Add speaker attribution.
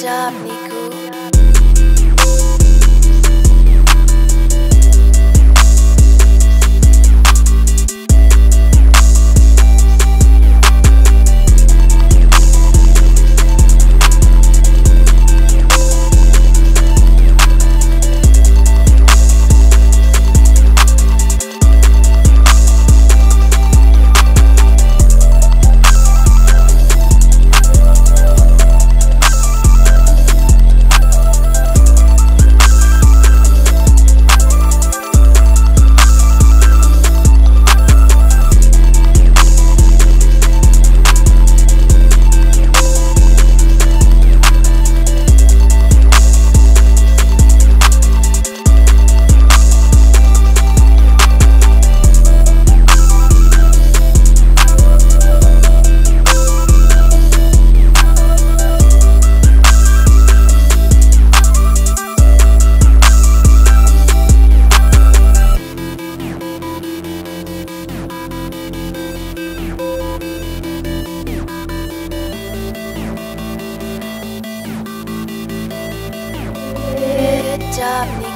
Speaker 1: job, Niku. job